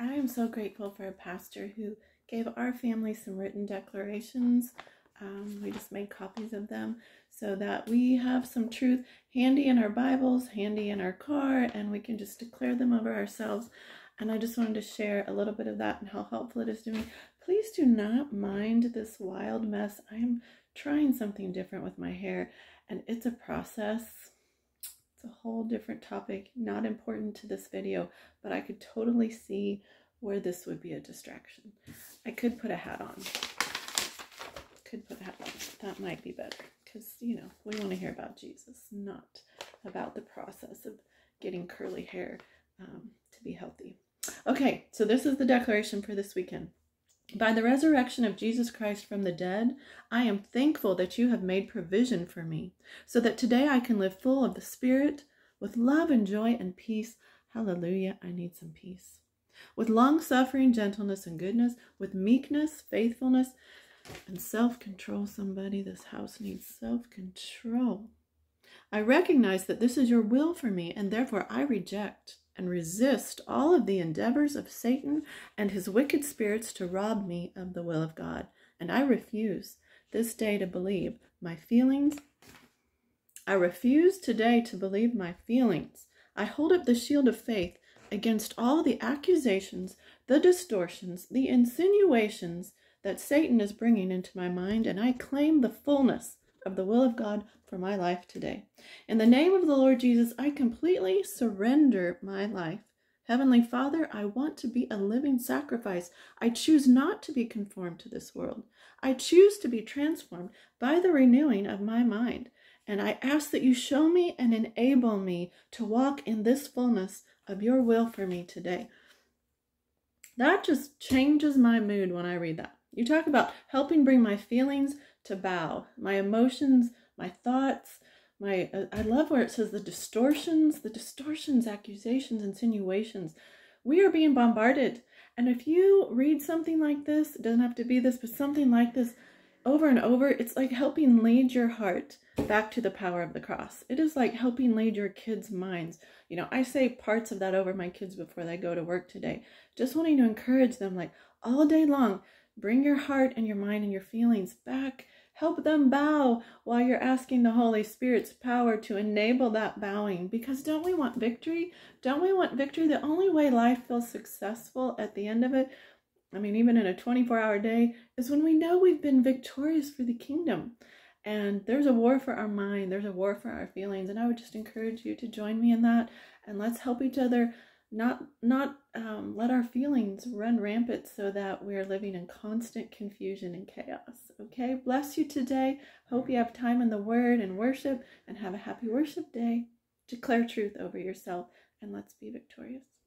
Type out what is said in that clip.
I am so grateful for a pastor who gave our family some written declarations. Um, we just made copies of them so that we have some truth handy in our Bibles, handy in our car, and we can just declare them over ourselves. And I just wanted to share a little bit of that and how helpful it is to me. Please do not mind this wild mess. I am trying something different with my hair, and it's a process. Whole different topic, not important to this video, but I could totally see where this would be a distraction. I could put a hat on. Could put a hat on. That might be better because, you know, we want to hear about Jesus, not about the process of getting curly hair um, to be healthy. Okay, so this is the declaration for this weekend. By the resurrection of Jesus Christ from the dead, I am thankful that you have made provision for me, so that today I can live full of the Spirit, with love and joy and peace. Hallelujah, I need some peace. With long suffering, gentleness, and goodness, with meekness, faithfulness, and self control. Somebody, this house needs self control. I recognize that this is your will for me, and therefore I reject and resist all of the endeavors of Satan and his wicked spirits to rob me of the will of God. And I refuse this day to believe my feelings. I refuse today to believe my feelings. I hold up the shield of faith against all the accusations, the distortions, the insinuations that Satan is bringing into my mind, and I claim the fullness of the will of God for my life today. In the name of the Lord Jesus, I completely surrender my life. Heavenly Father, I want to be a living sacrifice. I choose not to be conformed to this world. I choose to be transformed by the renewing of my mind. And I ask that you show me and enable me to walk in this fullness of your will for me today. That just changes my mood when I read that. You talk about helping bring my feelings to bow, my emotions, my thoughts, my uh, I love where it says the distortions, the distortions, accusations, insinuations. We are being bombarded. And if you read something like this, it doesn't have to be this, but something like this over and over, it's like helping lead your heart back to the power of the cross. It is like helping lead your kids' minds. You know, I say parts of that over my kids before they go to work today, just wanting to encourage them like all day long, bring your heart and your mind and your feelings back Help them bow while you're asking the Holy Spirit's power to enable that bowing. Because don't we want victory? Don't we want victory? The only way life feels successful at the end of it, I mean, even in a 24 hour day, is when we know we've been victorious for the kingdom. And there's a war for our mind, there's a war for our feelings. And I would just encourage you to join me in that. And let's help each other not not um, let our feelings run rampant so that we're living in constant confusion and chaos okay bless you today hope you have time in the word and worship and have a happy worship day declare truth over yourself and let's be victorious